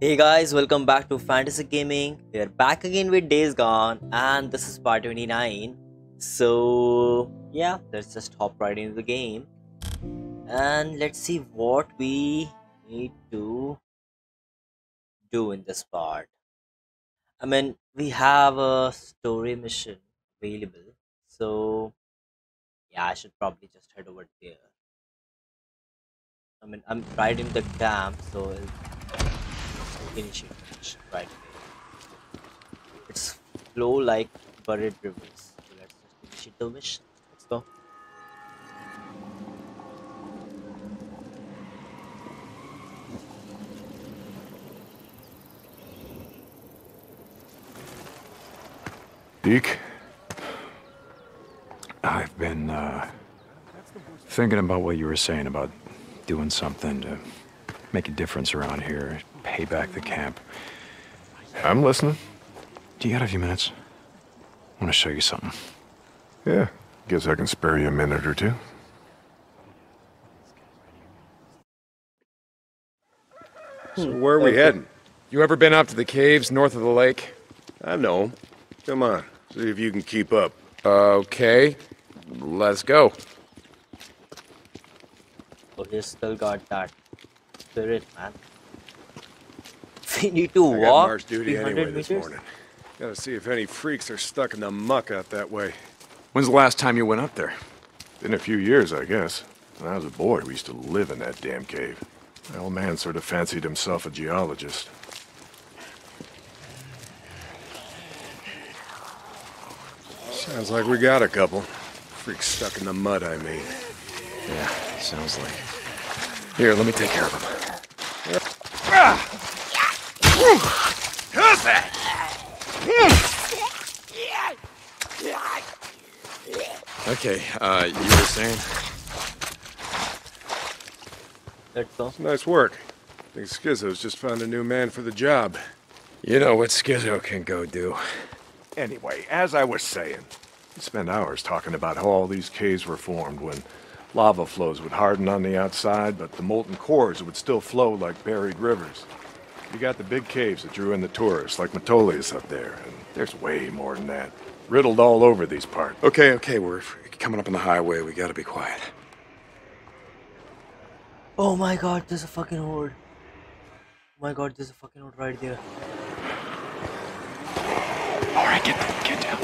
Hey guys, welcome back to Fantasic Gaming. We are back again with Days Gone, and this is part 29. So, yeah, let's just hop right into the game and let's see what we need to do in this part. I mean, we have a story mission available, so yeah, I should probably just head over there. I mean, I'm right in the camp, so Mission right away. It's flow like buried rivers. So let's just initiate the mission. Let's go. Deke, I've been uh, thinking about what you were saying about doing something to make a difference around here, pay back the camp. I'm listening. Do you got a few minutes? I want to show you something. Yeah, guess I can spare you a minute or two. Hmm. So where are we heading? You ever been up to the caves north of the lake? I know. Come on, see if you can keep up. Okay, let's go. Oh, he's still got that spirit, man. We need to I got walk march duty 300 anyway this meters. morning. Gotta see if any freaks are stuck in the muck out that way. When's the last time you went up there? Been a few years, I guess. When I was a boy, we used to live in that damn cave. My old man sort of fancied himself a geologist. Sounds like we got a couple. Freaks stuck in the mud, I mean. Yeah, sounds like. Here, let me take care of them. Who's that? Okay, uh, you were saying? Let's. Nice work. think Skizzo's just found a new man for the job. You know what Skizzo can go do. Anyway, as I was saying, we spent hours talking about how all these caves were formed when lava flows would harden on the outside, but the molten cores would still flow like buried rivers. You got the big caves that drew in the tourists, like Metolius up there, and there's way more than that. Riddled all over these parts. Okay, okay, we're coming up on the highway. We gotta be quiet. Oh my god, there's a fucking horde. Oh my god, there's a fucking horde right there. All right, get get down.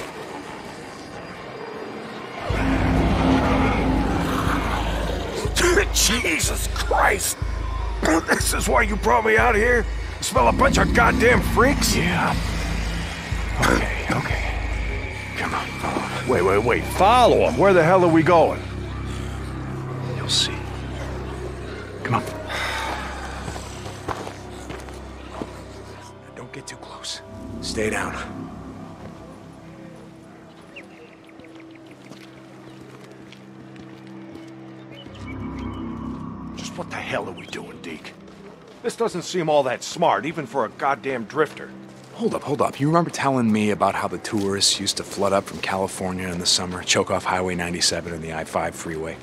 Jesus Christ! This is why you brought me out here? Smell a bunch of goddamn freaks? Yeah. Okay, okay. Come on, follow me. Wait, wait, wait. Follow them. Where the hell are we going? You'll see. Come on. Don't get too close. Stay down. Just what the hell are we doing, Deke? This doesn't seem all that smart, even for a goddamn drifter. Hold up, hold up. You remember telling me about how the tourists used to flood up from California in the summer, choke off Highway 97 and the I-5 freeway?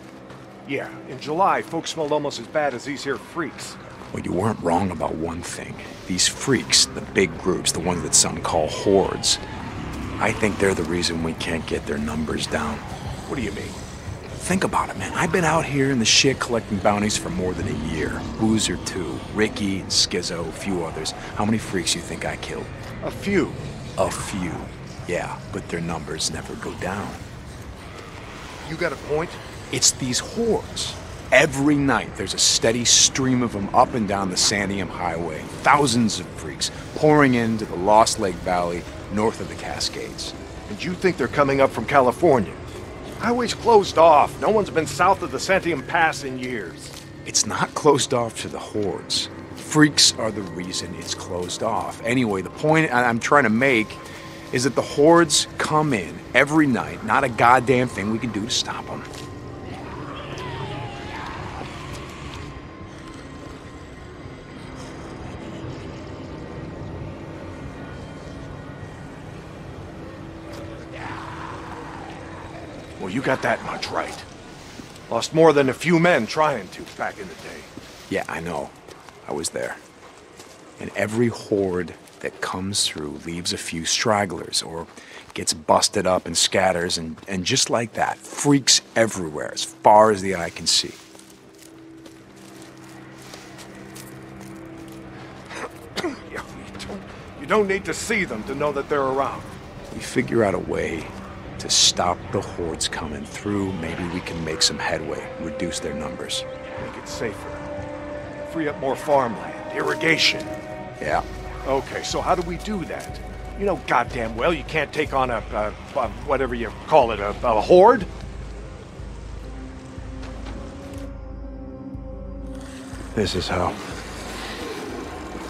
Yeah, in July, folks smelled almost as bad as these here freaks. Well, you weren't wrong about one thing. These freaks, the big groups, the ones that some call hordes, I think they're the reason we can't get their numbers down. What do you mean? Think about it, man. I've been out here in the shit collecting bounties for more than a year. Boozer, too. Ricky, Skizzo, a few others. How many freaks you think I killed? A few. A few. Yeah, but their numbers never go down. You got a point? It's these hordes. Every night, there's a steady stream of them up and down the Santiam Highway. Thousands of freaks pouring into the Lost Lake Valley north of the Cascades. And you think they're coming up from California? Highway's closed off. No one's been south of the Santiam Pass in years. It's not closed off to the hordes. Freaks are the reason it's closed off. Anyway, the point I'm trying to make is that the hordes come in every night. Not a goddamn thing we can do to stop them. Well, you got that much right. Lost more than a few men trying to back in the day. Yeah, I know. I was there. And every horde that comes through leaves a few stragglers or gets busted up and scatters, and, and just like that, freaks everywhere as far as the eye can see. you, don't, you don't need to see them to know that they're around. We figure out a way to stop the hordes coming through. Maybe we can make some headway, reduce their numbers. Make it safer. Free up more farmland, irrigation. Yeah. Okay, so how do we do that? You know goddamn well you can't take on a, a, a whatever you call it, a, a horde. This is how.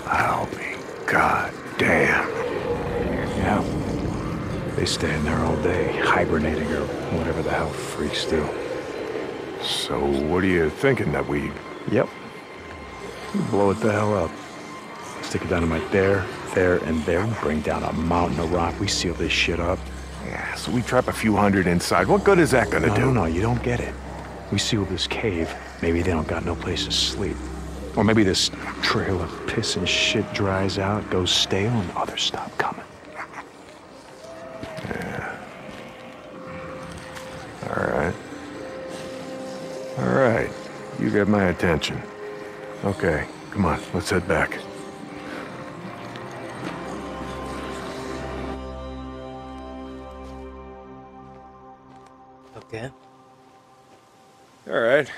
I'll be goddamn. Yeah. They stay in there all day, hibernating or whatever the hell freaks do. So what are you thinking that we... Yep. Blow it the hell up. Stick a dynamite there, there, and there. Bring down a mountain of rock. We seal this shit up. Yeah, so we trap a few hundred inside. What good is that gonna no, do? No, no, you don't get it. We seal this cave. Maybe they don't got no place to sleep. Or maybe this trail of piss and shit dries out, goes stale, and others stop coming. Yeah. All right. All right. You get my attention. Okay, come on, let's head back. Okay. All right.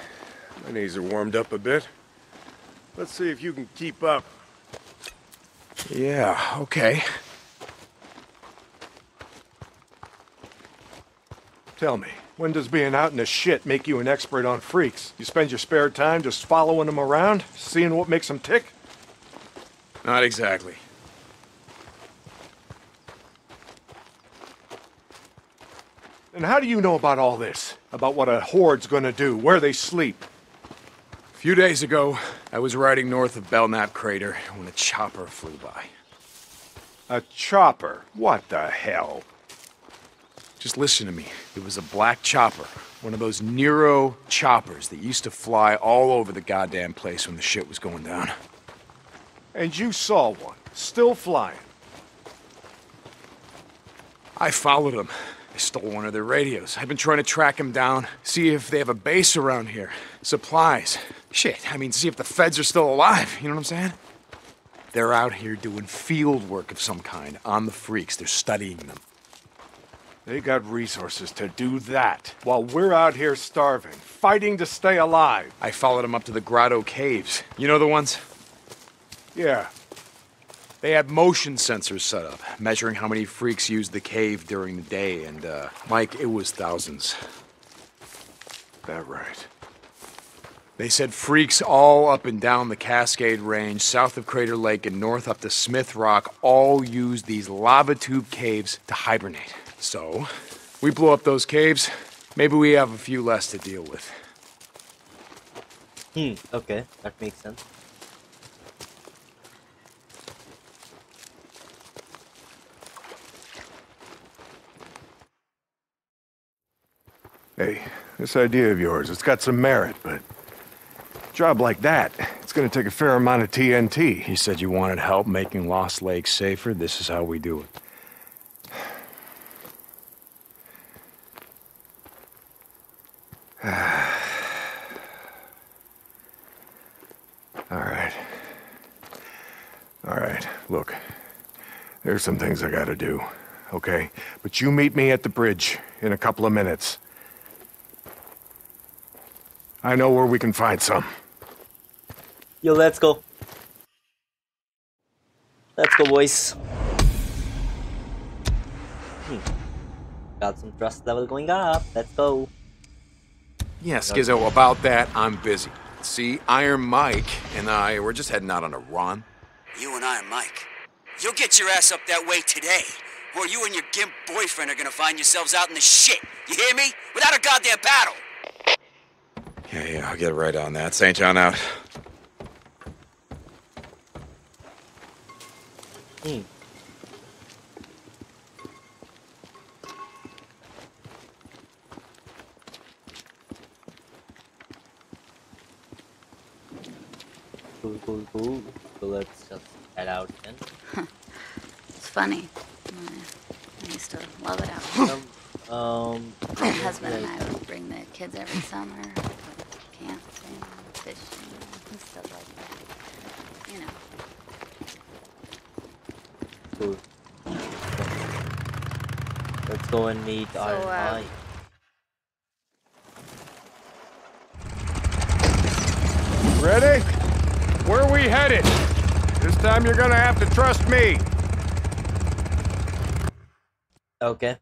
My knees are warmed up a bit. Let's see if you can keep up. Yeah, okay. Tell me, when does being out in the shit make you an expert on freaks? You spend your spare time just following them around, seeing what makes them tick? Not exactly. And how do you know about all this? About what a horde's gonna do, where they sleep? A few days ago, I was riding north of Belknap Crater when a chopper flew by. A chopper? What the hell? Just listen to me. It was a black chopper. One of those Nero choppers that used to fly all over the goddamn place when the shit was going down. And you saw one, still flying. I followed them. I stole one of their radios. I've been trying to track them down, see if they have a base around here. Supplies. Shit, I mean, see if the feds are still alive. You know what I'm saying? They're out here doing field work of some kind on the freaks. They're studying them. They got resources to do that, while we're out here starving, fighting to stay alive. I followed them up to the Grotto Caves. You know the ones? Yeah, They had motion sensors set up, measuring how many freaks used the cave during the day, and, uh, Mike, it was thousands. that right. They said freaks all up and down the Cascade Range, south of Crater Lake and north up to Smith Rock, all used these lava tube caves to hibernate. So, we blow up those caves, maybe we have a few less to deal with. Hmm, okay, that makes sense. Hey, this idea of yours, it's got some merit, but a job like that, it's gonna take a fair amount of TNT. You said you wanted help making Lost Lake safer. This is how we do it. All right. All right, look. There's some things I gotta do, okay? But you meet me at the bridge in a couple of minutes. I know where we can find some. Yo, let's go. Let's go, boys. Hmm. Got some trust level going up. Let's go. Yeah, Skizzo, about that, I'm busy. See, Iron Mike and I, we're just heading out on a run. You and Iron Mike. You'll get your ass up that way today, or you and your gimp boyfriend are gonna find yourselves out in the shit. You hear me? Without a goddamn paddle. Yeah, yeah, I'll get right on that. St. John out. Hmm. Cool, cool, cool. So let's just head out then. It's funny. I used to love it out here. Um, um, My husband and I would bring the kids every summer, camping, fishing, and stuff like that. You know. cool. Let's go and meet So, Iron uh, Mike. Ready? Where are we headed? This time you're gonna have to trust me. Okay.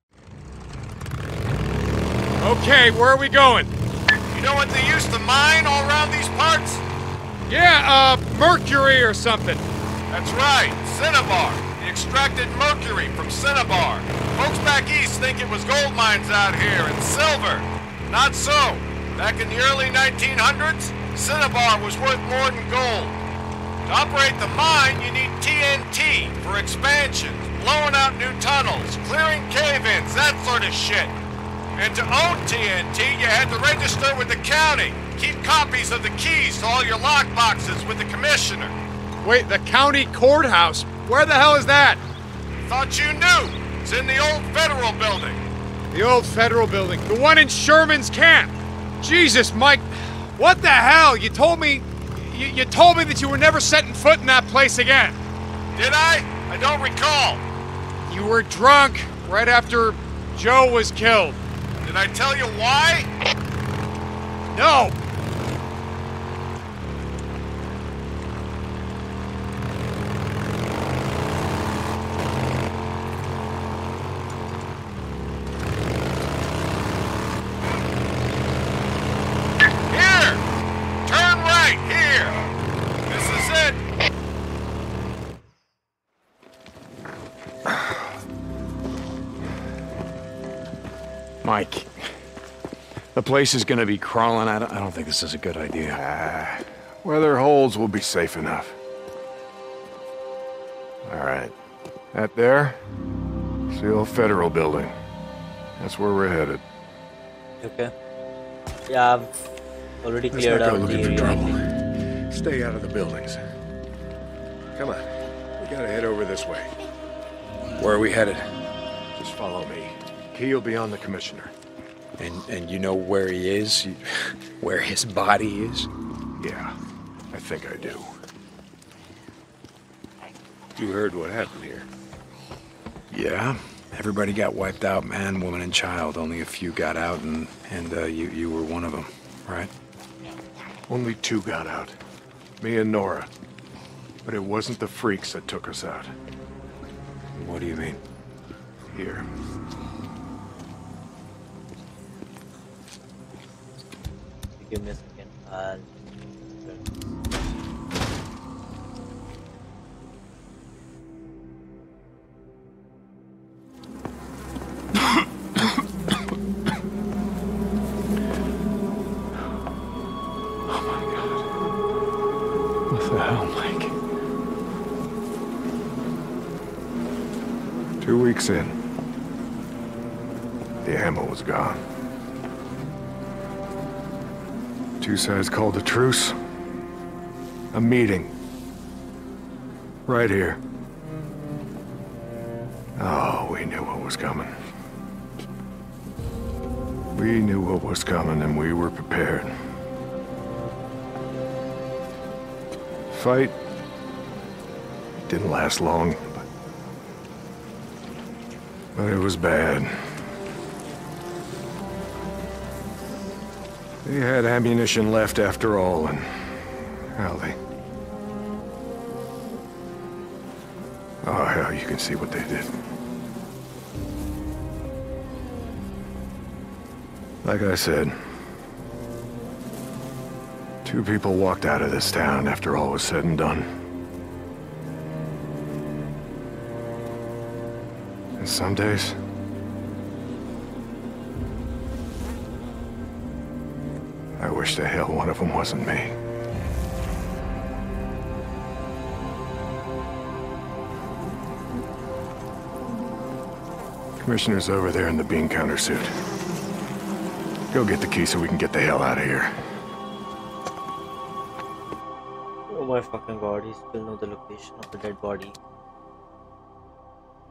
Okay, where are we going? You know what they used to mine all around these parts? Yeah, uh, Mercury or something. That's right, Cinnabar. They extracted mercury from Cinnabar. Folks back east think it was gold mines out here and silver. Not so. Back in the early 1900s, Cinnabar was worth more than gold. To operate the mine, you need TNT for expansions, blowing out new tunnels, clearing cave-ins, that sort of shit. And to own TNT, you had to register with the county. Keep copies of the keys to all your lockboxes with the commissioner. Wait, the county courthouse? Where the hell is that? Thought you knew. It's in the old federal building. The old federal building. The one in Sherman's camp. Jesus, Mike. What the hell? You told me. You, you told me that you were never setting foot in that place again. Did I? I don't recall. You were drunk right after Joe was killed. Did I tell you why? No! Place is gonna be crawling. I don't, I don't think this is a good idea. Ah, Weather holds, we'll be safe enough. All right. That there? It's the old federal building. That's where we're headed. Okay. Yeah, I've already Let's cleared not go out the looking for area. Trouble. Stay out of the buildings. Come on. We gotta head over this way. Where are we headed? Just follow me. Key will be on the commissioner. And and you know where he is? Where his body is? Yeah, I think I do. You heard what happened here. Yeah, everybody got wiped out, man, woman, and child. Only a few got out, and and uh, you you were one of them, right? Only two got out. Me and Nora. But it wasn't the freaks that took us out. What do you mean? Here. Give me a second. I'll... sides called a truce. A meeting. Right here. Oh, we knew what was coming. We knew what was coming and we were prepared. Fight didn't last long, but but it was bad. They had ammunition left after all, and... Well, they... Oh, hell, you can see what they did. Like I said, two people walked out of this town after all was said and done. And some days... wish the hell one of them wasn't me. Commissioner's over there in the bean counter suit. Go get the key so we can get the hell out of here. Oh my fucking god, he still know the location of the dead body.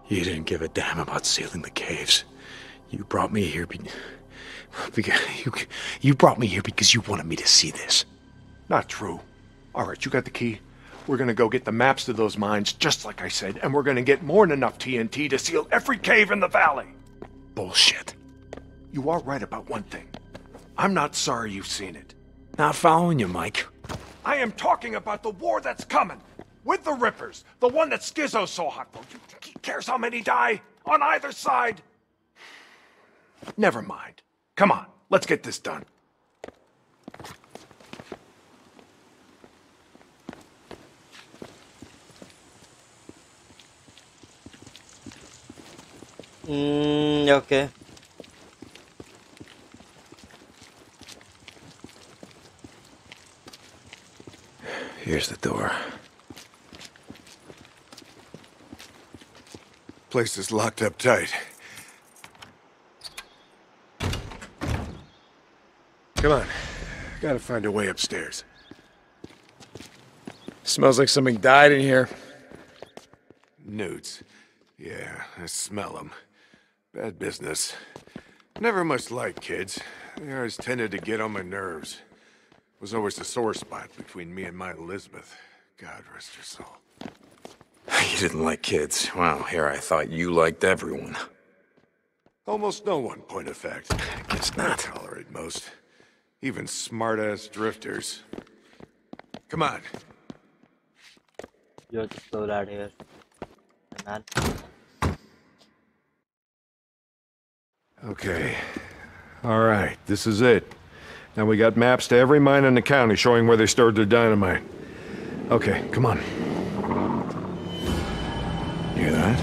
You didn't give a damn about sealing the caves. You brought me here be- because you, you brought me here because you wanted me to see this. Not true. All right, you got the key. We're gonna go get the maps to those mines, just like I said, and we're gonna get more than enough TNT to seal every cave in the valley. Bullshit. You are right about one thing. I'm not sorry you've seen it. Not following you, Mike. I am talking about the war that's coming. With the Rippers. The one that Skizzo's so hot for. You think he cares how many die? On either side? Never mind. Come on, let's get this done. Mm, okay. Here's the door. Place is locked up tight. Come on. Gotta find a way upstairs. Smells like something died in here. Newts. Yeah, I smell them. Bad business. Never much liked kids. They always tended to get on my nerves. Was always a sore spot between me and my Elizabeth. God rest her soul. You didn't like kids. Wow, here I thought you liked everyone. Almost no one, point of fact. I guess I not. tolerate most. Even smart-ass drifters. Come on. You're the slow lad here. Man. Okay. All right, this is it. Now we got maps to every mine in the county showing where they stored their dynamite. Okay, come on. Hear that?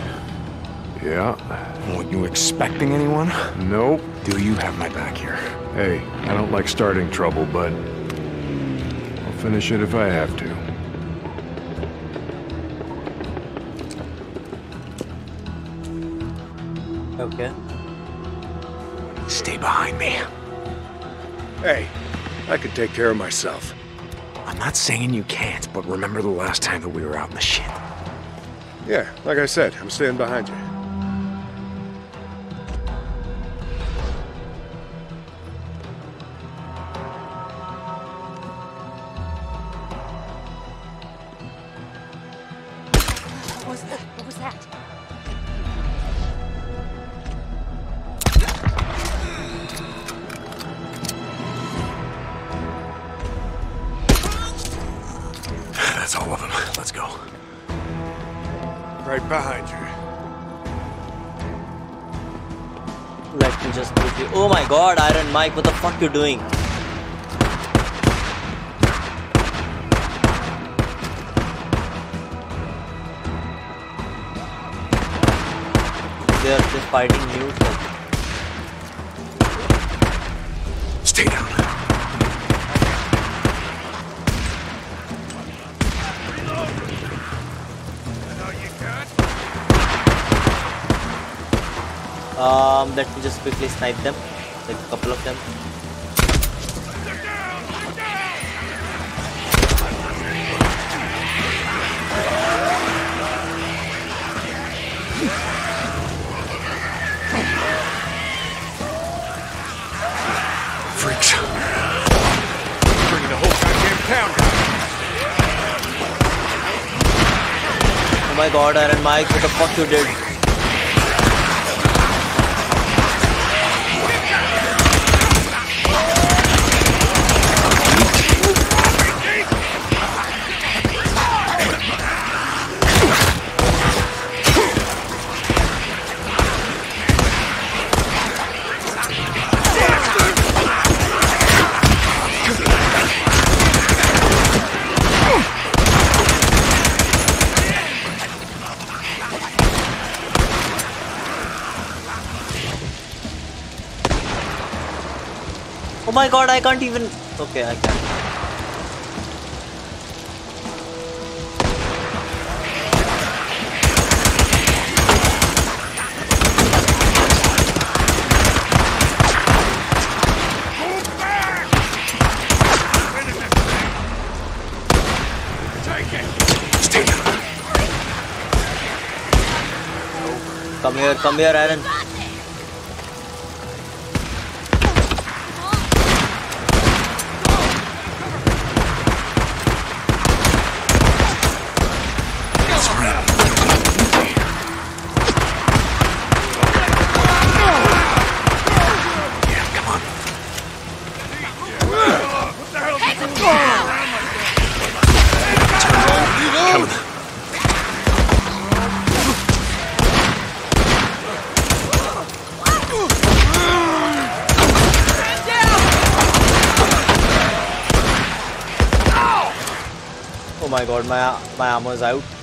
Yeah. Weren't you expecting anyone? Nope. Do you have my back here? Hey, I don't like starting trouble, but I'll finish it if I have to. Okay. Stay behind me. Hey, I can take care of myself. I'm not saying you can't, but remember the last time that we were out in the shit. Yeah, like I said, I'm staying behind you. You doing? They're just fighting you. Stay down. Um, let me just quickly snipe them. Like a couple of them. My god, Iron Mike, what the fuck you did? I can't even... Okay, I can. Come here, come here, Aaron. God, my my ammo out.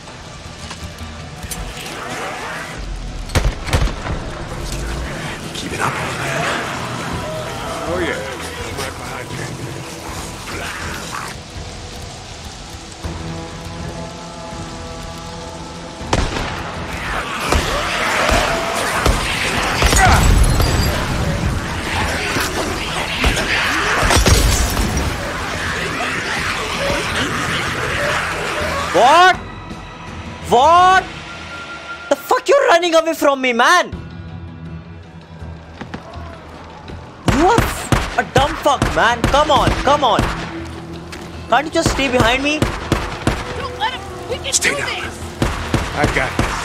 What? What? The fuck you're running away from me, man? You are f- a dumb fuck, man. Come on, come on. Can't you just stay behind me? Don't let him. We can Stay do down. this. I got this.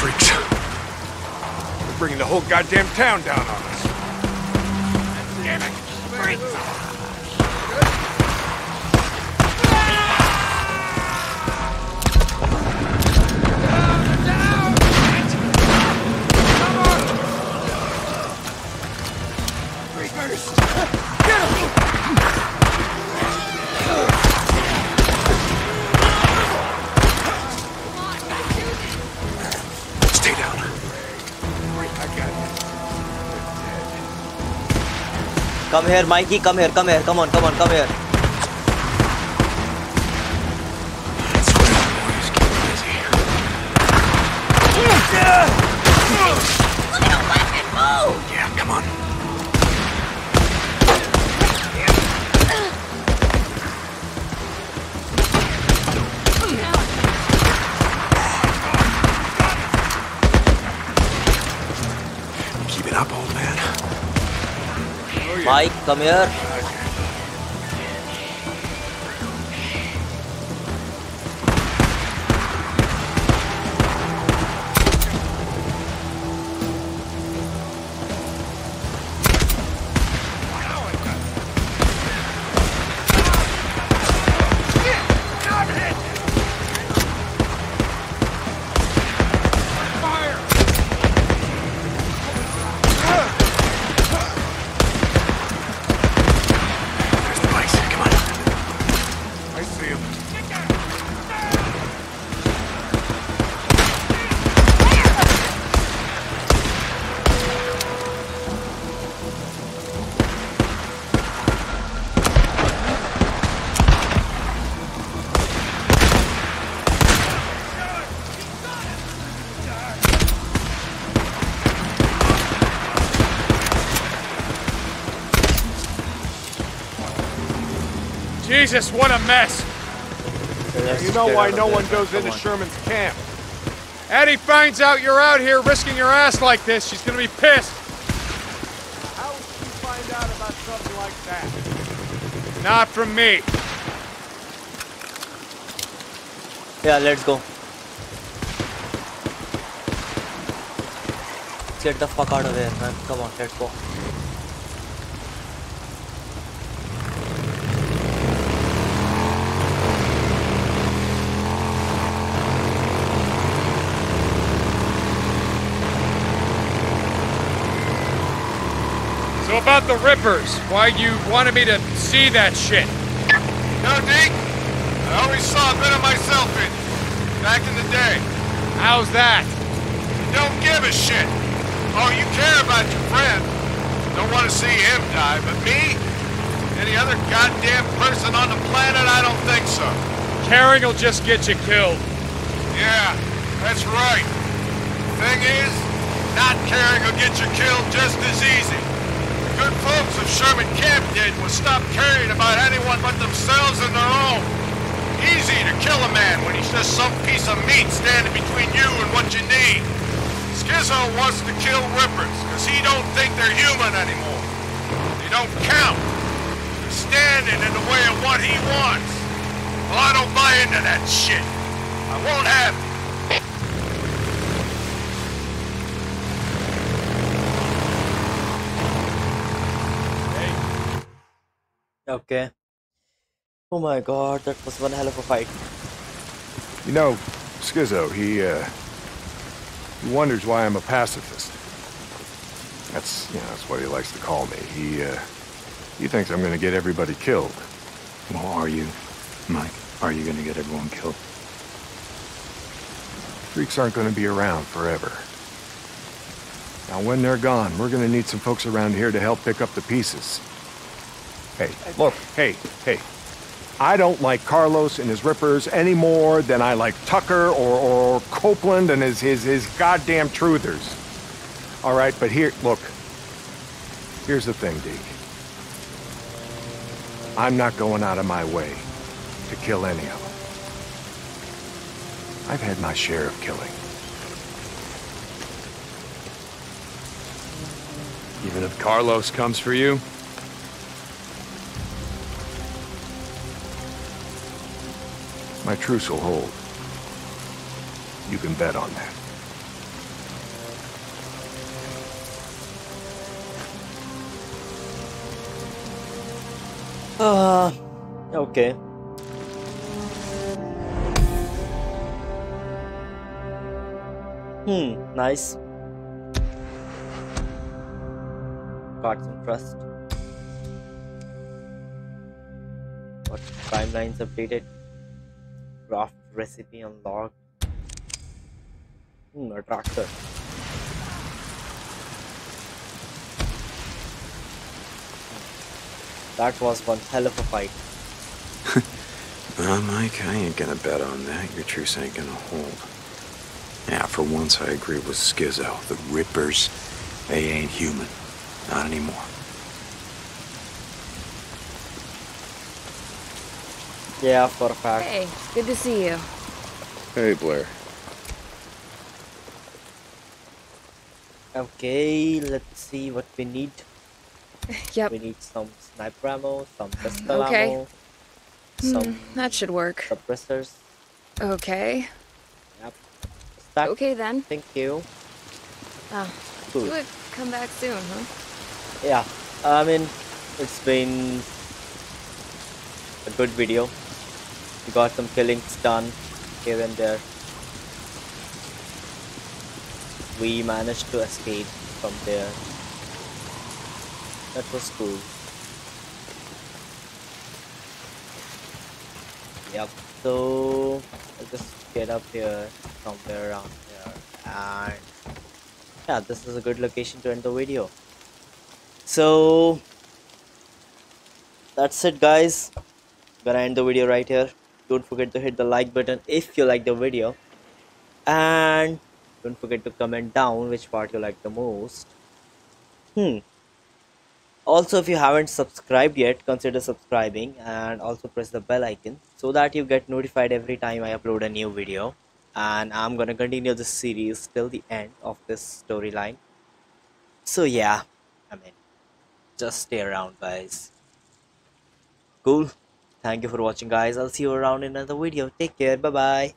Freaks. They're bringing the whole goddamn town down on us. Damn it. Stay come here Mikey come here come here come on come on come here come here. Jesus, what a mess! You know why no one goes into Sherman's camp. Addie finds out you're out here risking your ass like this. She's gonna be pissed. How would she find out about something like that? Not from me. Yeah, let's go. Get the fuck out of there, man. Come on, let's go. So about the Rippers, why you wanted me to see that shit? No, Deke. I always saw a bit of myself in you. Back in the day. How's that? You Don't give a shit. Oh, you care about your friend. Don't want to see him die, but me? Any other goddamn person on the planet? I don't think so. Caring will just get you killed. Yeah, that's right. Thing is, not caring will get you killed just as easy. Good folks of Sherman Camp did was stop caring about anyone but themselves and their own. Easy to kill a man when he's just some piece of meat standing between you and what you need. Skizzo wants to kill Rippers because he don't think they're human anymore. They don't count. They're standing in the way of what he wants. Well, I don't buy into that shit. I won't have it. Okay. Oh my god, that was one hell of a fight. You know, Skizzo, he, uh, he wonders why I'm a pacifist. That's, you know, that's what he likes to call me. He, uh, he thinks I'm gonna get everybody killed. Well, are you, Mike? Are you gonna get everyone killed? Freaks aren't gonna be around forever. Now, when they're gone, we're gonna need some folks around here to help pick up the pieces. Hey, look, hey, hey. I don't like Carlos and his rippers any more than I like Tucker or, or Copeland and his, his, his goddamn truthers. All right, but here, look. Here's the thing, Deke. I'm not going out of my way to kill any of them. I've had my share of killing. Even if Carlos comes for you? My truce will hold. You can bet on that. Uh, okay. Hmm, nice. Got some trust. What timelines updated? Craft recipe unlocked. Hmm, a tractor. That was one hell of a fight. Well, Mike, I ain't gonna bet on that. Your truce ain't gonna hold. Yeah, for once I agree with Skizzo. The Rippers, they ain't human. Not anymore. Yeah, for a fact. Hey, good to see you. Hey, Blair. Okay, let's see what we need. Yep, We need some sniper ammo, some pistol Okay. ammo, hmm, some that should work. suppressors. Okay. Yep. Stack. Okay then. Thank you. Oh, Cool. you would come back soon, huh? Yeah, I mean, it's been a good video. We got some killings done here and there. We managed to escape from there. That was cool. Yep, so I'll just get up here somewhere around here and yeah, this is a good location to end the video. So that's it guys. Gonna end the video right here. Don't forget to hit the like button if you like the video. And don't forget to comment down which part you like the most. Hmm. Also, if you haven't subscribed yet, consider subscribing and also press the bell icon so that you get notified every time I upload a new video. And I'm gonna continue this series till the end of this storyline. So yeah, I mean, just stay around, guys. Cool. Thank you for watching, guys. I'll see you around in another video. Take care. Bye bye.